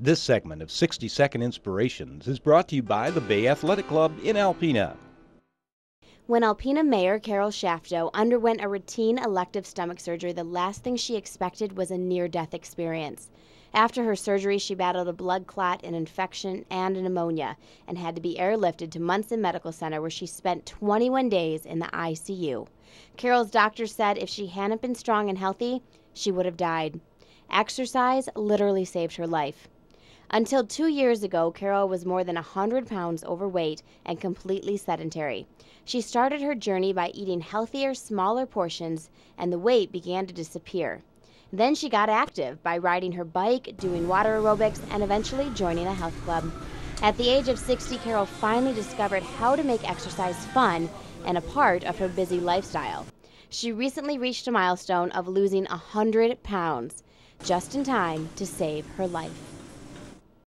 This segment of 60 Second Inspirations is brought to you by the Bay Athletic Club in Alpena. When Alpena Mayor Carol Shafto underwent a routine elective stomach surgery, the last thing she expected was a near death experience. After her surgery, she battled a blood clot, an infection, and a pneumonia, and had to be airlifted to Munson Medical Center, where she spent 21 days in the ICU. Carol's doctor said if she hadn't been strong and healthy, she would have died. Exercise literally saved her life. Until two years ago, Carol was more than 100 pounds overweight and completely sedentary. She started her journey by eating healthier, smaller portions, and the weight began to disappear. Then she got active by riding her bike, doing water aerobics, and eventually joining a health club. At the age of 60, Carol finally discovered how to make exercise fun and a part of her busy lifestyle. She recently reached a milestone of losing 100 pounds, just in time to save her life.